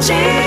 change.